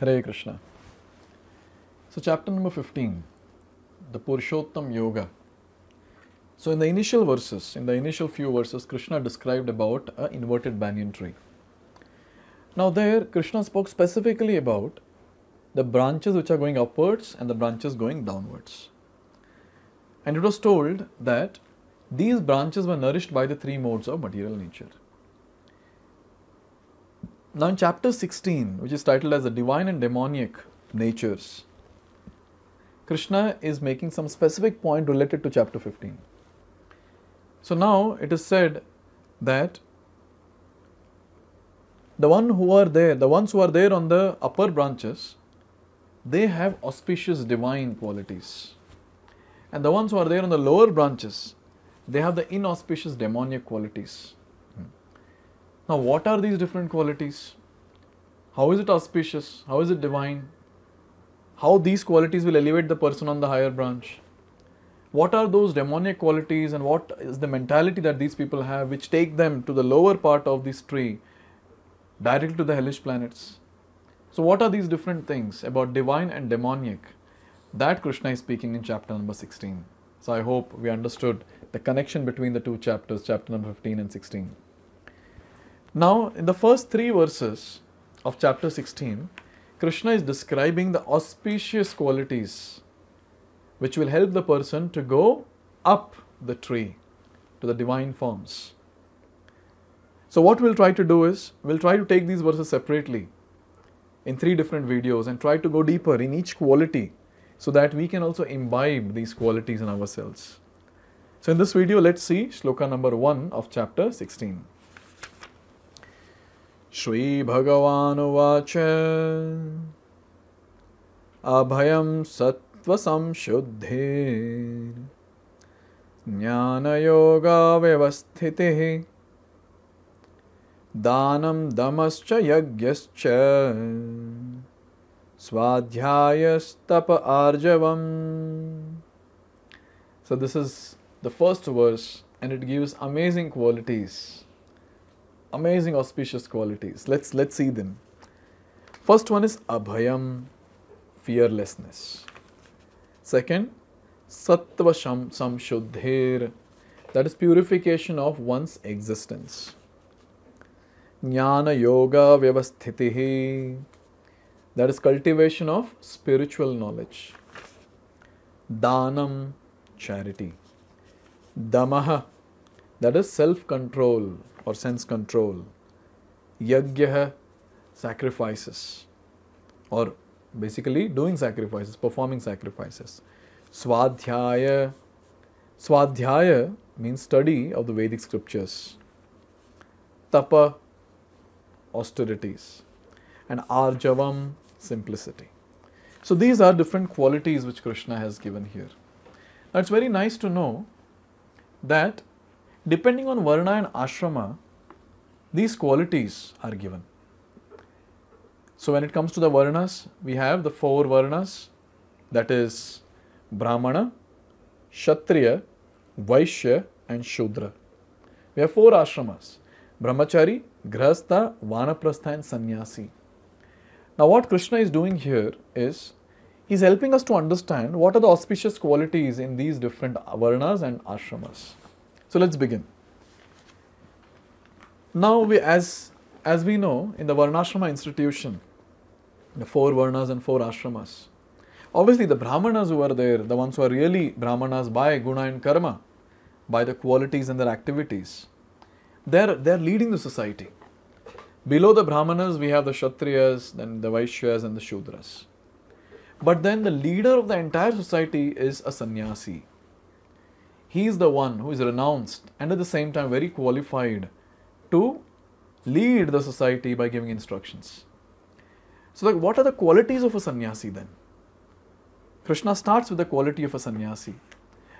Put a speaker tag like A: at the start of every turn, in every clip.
A: Hare Krishna. So, chapter number 15, the Purushottam Yoga. So, in the initial verses, in the initial few verses, Krishna described about an inverted banyan tree. Now, there Krishna spoke specifically about the branches which are going upwards and the branches going downwards. And it was told that these branches were nourished by the three modes of material nature. Now, in chapter 16, which is titled as the divine and demoniac natures, Krishna is making some specific point related to chapter 15. So, now it is said that the one who are there, the ones who are there on the upper branches, they have auspicious divine qualities. And the ones who are there on the lower branches, they have the inauspicious demoniac qualities. Hmm. Now, what are these different qualities? How is it auspicious? How is it divine? How these qualities will elevate the person on the higher branch? What are those demoniac qualities and what is the mentality that these people have which take them to the lower part of this tree directly to the hellish planets? So, what are these different things about divine and demoniac? That Krishna is speaking in chapter number 16. So, I hope we understood the connection between the two chapters, chapter number 15 and 16. Now, in the first three verses of chapter 16, Krishna is describing the auspicious qualities which will help the person to go up the tree to the divine forms. So, what we'll try to do is we'll try to take these verses separately in three different videos and try to go deeper in each quality so that we can also imbibe these qualities in ourselves. So, in this video, let's see shloka number 1 of chapter 16. श्रीभगवानुवाच अभयं सत्त्वसंशुद्धे ज्ञानयोगाव्यवस्थितिः दानं दमश्च यज्ञश्च स्वाध्यायस्तप आर्जवम् So this is the first verse and it gives amazing qualities amazing auspicious qualities. Let's let's see them. First one is abhayam, fearlessness. Second, sattva sham, samshuddher, that is purification of one's existence. Jnana yoga vyavasthitihi, that is cultivation of spiritual knowledge. Danam, charity. Damaha, that is self control or sense control. Yajna, sacrifices, or basically doing sacrifices, performing sacrifices. Swadhyaya, Swadhyaya means study of the Vedic scriptures. Tapa, austerities. And Arjavam, simplicity. So these are different qualities which Krishna has given here. Now it's very nice to know that depending on Varna and Ashrama, these qualities are given. So when it comes to the Varnas, we have the four Varnas that is Brahmana, Kshatriya, Vaishya, and Shudra. We have four ashramas Brahmachari, Grahastha, Vanaprastha, and Sannyasi. Now, what Krishna is doing here is he's helping us to understand what are the auspicious qualities in these different Varnas and ashramas. So, let's begin. Now, we, as, as we know, in the Varnashrama institution, the four Varnas and four ashramas, obviously the Brahmanas who are there, the ones who are really Brahmanas by Guna and Karma, by the qualities and their activities, they're, they're leading the society. Below the Brahmanas, we have the Kshatriyas, then the Vaishyas, and the Shudras. But then the leader of the entire society is a sannyasi. He is the one who is renounced and at the same time very qualified to lead the society by giving instructions. So, like, what are the qualities of a sannyasi then? Krishna starts with the quality of a sannyasi.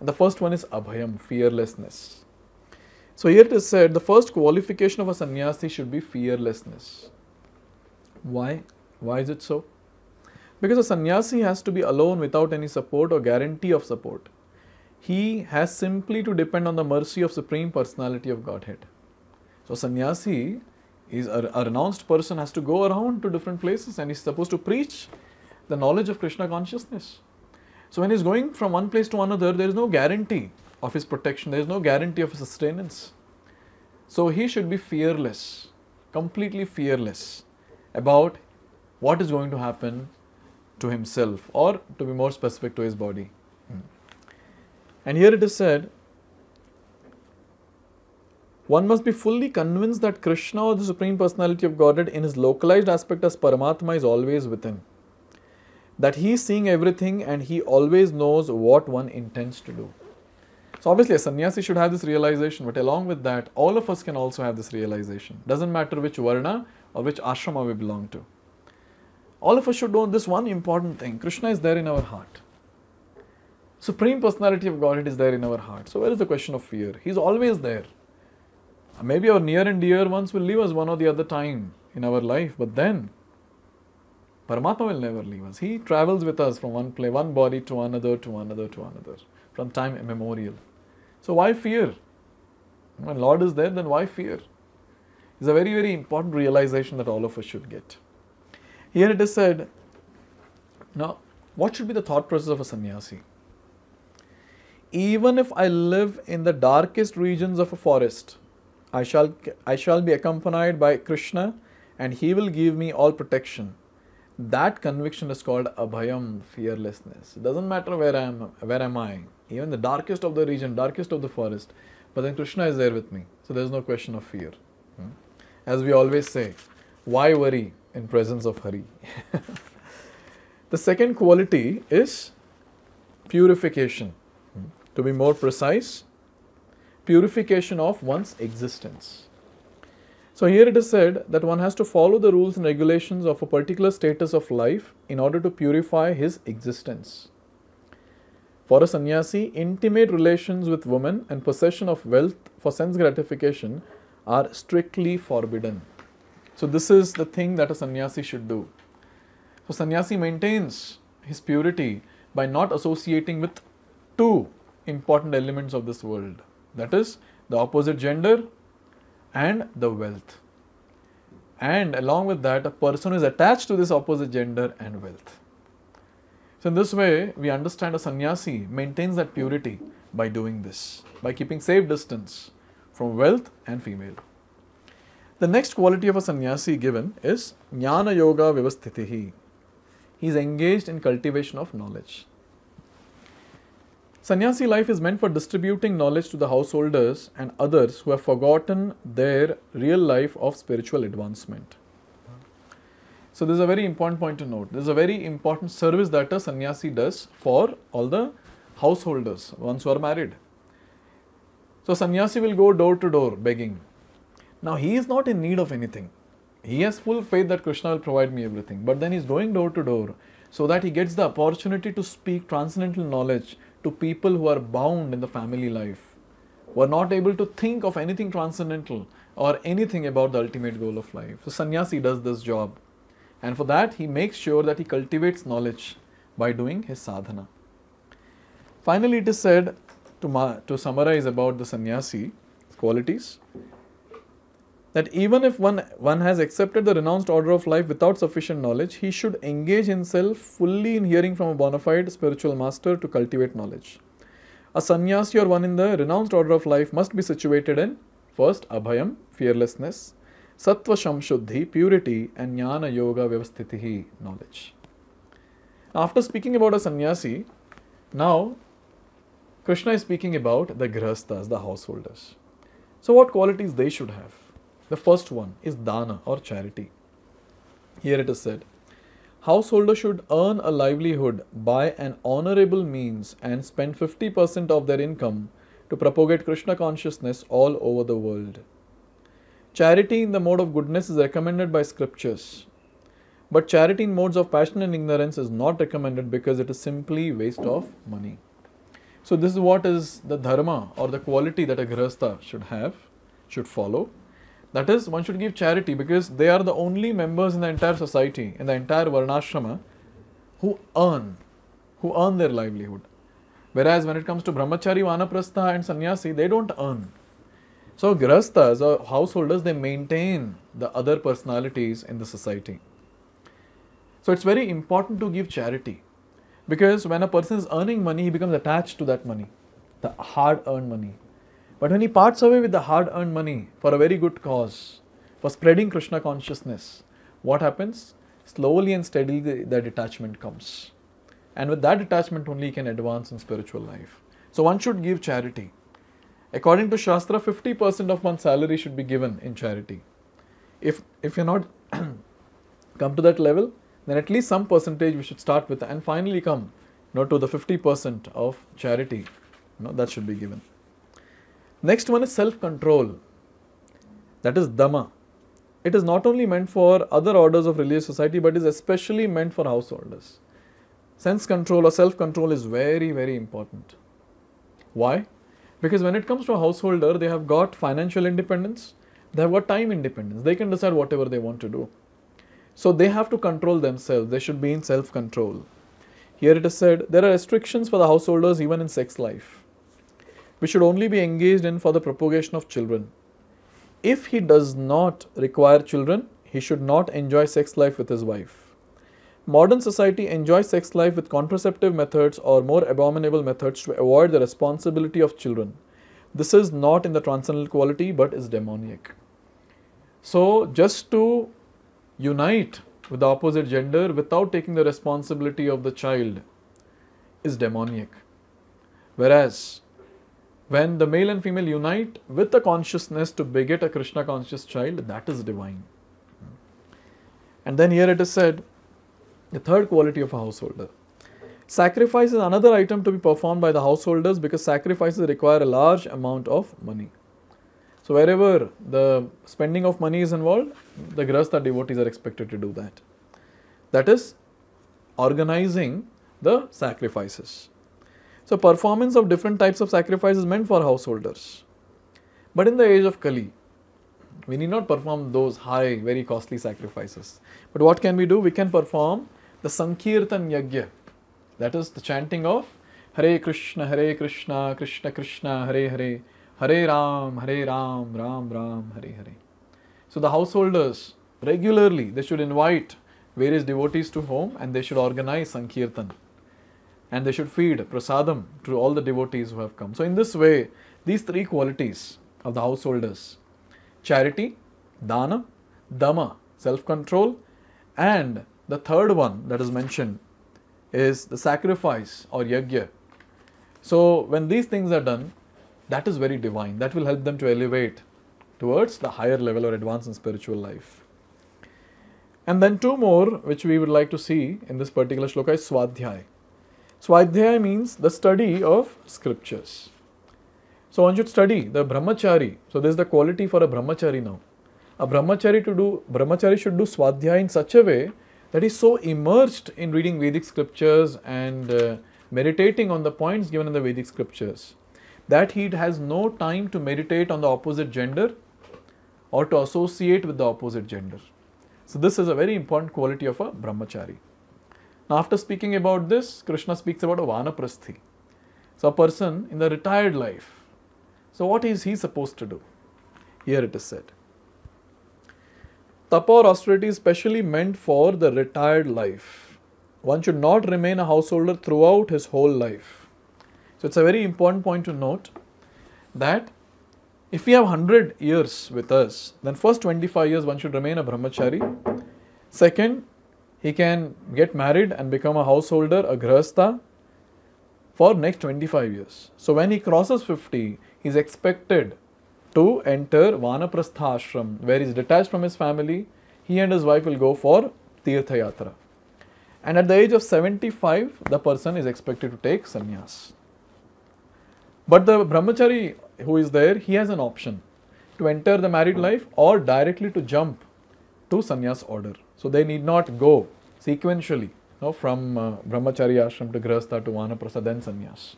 A: And the first one is abhayam, fearlessness. So here it is said the first qualification of a sannyasi should be fearlessness. Why? Why is it so? Because a sannyasi has to be alone without any support or guarantee of support. He has simply to depend on the mercy of Supreme Personality of Godhead. So, sannyasi is a, a renounced person has to go around to different places and he's supposed to preach the knowledge of Krishna consciousness. So, when he's going from one place to another, there is no guarantee of his protection, there is no guarantee of his sustenance. So, he should be fearless, completely fearless about what is going to happen to himself or to be more specific to his body. Hmm. And here it is said, one must be fully convinced that Krishna or the Supreme Personality of Godhead in his localized aspect as Paramatma is always within. That he is seeing everything and he always knows what one intends to do. So obviously a sannyasi should have this realization, but along with that, all of us can also have this realization. Doesn't matter which varna or which ashrama we belong to. All of us should know this one important thing. Krishna is there in our heart. Supreme Personality of Godhead is there in our heart. So where is the question of fear? He's always there. Maybe our near and dear ones will leave us one or the other time in our life, but then Paramatma will never leave us. He travels with us from one play, one body to another, to another, to another, from time immemorial. So why fear? When Lord is there, then why fear? It's a very, very important realization that all of us should get. Here it is said, now, what should be the thought process of a sannyasi? Even if I live in the darkest regions of a forest, I shall, I shall be accompanied by Krishna and he will give me all protection. That conviction is called abhayam, fearlessness. It doesn't matter where I am, where am I, even the darkest of the region, darkest of the forest, but then Krishna is there with me. So there's no question of fear. Hmm? As we always say, why worry in presence of Hari? the second quality is purification. To be more precise, purification of one's existence. So, here it is said that one has to follow the rules and regulations of a particular status of life in order to purify his existence. For a sannyasi, intimate relations with women and possession of wealth for sense gratification are strictly forbidden. So, this is the thing that a sannyasi should do. So, sannyasi maintains his purity by not associating with two important elements of this world that is the opposite gender and the wealth. And along with that, a person is attached to this opposite gender and wealth. So, in this way, we understand a sannyasi maintains that purity by doing this, by keeping safe distance from wealth and female. The next quality of a sannyasi given is jnana yoga vyavasthitihi. He is engaged in cultivation of knowledge. Sannyasi life is meant for distributing knowledge to the householders and others who have forgotten their real life of spiritual advancement. So, this is a very important point to note. This is a very important service that a sannyasi does for all the householders, ones who are married. So, sannyasi will go door to door begging. Now, he is not in need of anything. He has full faith that Krishna will provide me everything. But then he is going door to door so that he gets the opportunity to speak transcendental knowledge to people who are bound in the family life, who are not able to think of anything transcendental or anything about the ultimate goal of life. So, sannyasi does this job. And for that, he makes sure that he cultivates knowledge by doing his sadhana. Finally, it is said to, ma- to summarize about the sannyasi qualities that even if one, one has accepted the renounced order of life without sufficient knowledge, he should engage himself fully in hearing from a bona fide spiritual master to cultivate knowledge. A sannyasi or one in the renounced order of life must be situated in first abhayam, fearlessness, sattva shamshuddhi, purity, and jnana yoga vyavasthitihi, knowledge. After speaking about a sannyasi, now Krishna is speaking about the grihasthas, the householders. So, what qualities they should have? The first one is dana or charity. Here it is said Householder should earn a livelihood by an honorable means and spend 50% of their income to propagate Krishna consciousness all over the world. Charity in the mode of goodness is recommended by scriptures. But charity in modes of passion and ignorance is not recommended because it is simply waste of money. So this is what is the dharma or the quality that a grihastha should have, should follow. That is, one should give charity because they are the only members in the entire society, in the entire Varnashrama, who earn, who earn their livelihood. Whereas when it comes to Brahmachari, Vanaprastha, and Sannyasi, they don't earn. So grahasthas or householders they maintain the other personalities in the society. So it's very important to give charity because when a person is earning money, he becomes attached to that money, the hard earned money. But when he parts away with the hard earned money for a very good cause, for spreading Krishna consciousness, what happens? Slowly and steadily the, the detachment comes. And with that detachment only he can advance in spiritual life. So one should give charity. According to Shastra, 50% of one's salary should be given in charity. If if you're not come to that level, then at least some percentage we should start with and finally come you know, to the 50% of charity. You know, that should be given. Next one is self-control. That is Dhamma. It is not only meant for other orders of religious society, but is especially meant for householders. Sense control or self-control is very, very important. Why? Because when it comes to a householder, they have got financial independence, they have got time independence. They can decide whatever they want to do. So they have to control themselves. They should be in self control. Here it is said there are restrictions for the householders even in sex life. We should only be engaged in for the propagation of children. If he does not require children, he should not enjoy sex life with his wife. Modern society enjoys sex life with contraceptive methods or more abominable methods to avoid the responsibility of children. This is not in the transcendental quality but is demoniac. So, just to unite with the opposite gender without taking the responsibility of the child is demoniac. Whereas, when the male and female unite with the consciousness to beget a Krishna conscious child, that is divine. And then here it is said, the third quality of a householder. Sacrifice is another item to be performed by the householders because sacrifices require a large amount of money. So, wherever the spending of money is involved, the Grahastha devotees are expected to do that. That is organizing the sacrifices. So, performance of different types of sacrifices meant for householders. But in the age of Kali, we need not perform those high, very costly sacrifices. But what can we do? We can perform the Sankirtan Yajna, that is the chanting of Hare Krishna, Hare Krishna, Krishna Krishna, Hare Hare, Hare Ram, Hare Ram, Ram Ram, Hare Hare. So the householders regularly they should invite various devotees to home and they should organize Sankirtan and they should feed prasadam to all the devotees who have come. So in this way, these three qualities of the householders charity, dana, dhamma, self control, and the third one that is mentioned is the sacrifice or yajna. So, when these things are done, that is very divine. That will help them to elevate towards the higher level or advance in spiritual life. And then two more, which we would like to see in this particular shloka is Swadhyay. Swadhyay means the study of scriptures. So one should study the brahmachari. So this is the quality for a brahmachari now. A brahmachari to do brahmachari should do swadhyaya in such a way that is so immersed in reading Vedic scriptures and uh, meditating on the points given in the Vedic scriptures that he has no time to meditate on the opposite gender or to associate with the opposite gender. So, this is a very important quality of a brahmachari. Now, after speaking about this, Krishna speaks about a vanaprasthi. So, a person in the retired life. So, what is he supposed to do? Here it is said. Tapa or austerity is specially meant for the retired life. One should not remain a householder throughout his whole life. So it's a very important point to note that if we have 100 years with us, then first 25 years one should remain a brahmachari. Second, he can get married and become a householder, a grahastha for next 25 years. So when he crosses 50, he is expected to enter Vanaprastha ashram where he is detached from his family. He and his wife will go for Tirtha Yatra. And at the age of 75, the person is expected to take sannyas. But the brahmachari who is there, he has an option to enter the married life or directly to jump to sannyas order. So they need not go sequentially you know, from uh, brahmachari ashram to grahastha to vanaprastha then sannyas.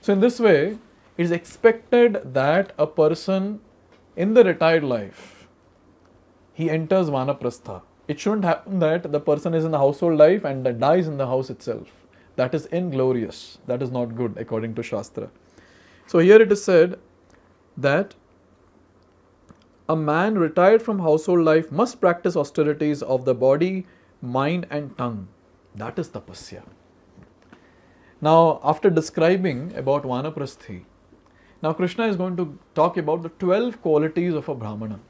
A: So in this way, it is expected that a person in the retired life he enters vanaprastha. It shouldn't happen that the person is in the household life and dies in the house itself. That is inglorious. That is not good according to Shastra. So here it is said that a man retired from household life must practice austerities of the body, mind, and tongue. That is tapasya. Now, after describing about Vanaprasthi, now Krishna is going to talk about the 12 qualities of a Brahmana.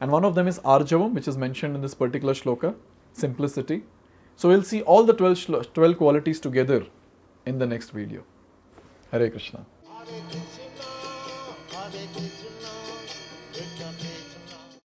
A: And one of them is Arjavam, which is mentioned in this particular shloka, simplicity. So we'll see all the 12, shlo- 12 qualities together in the next video. Hare Krishna.
B: Hare Krishna, Hare Krishna.